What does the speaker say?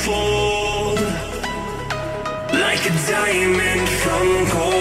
unfold like a diamond from gold.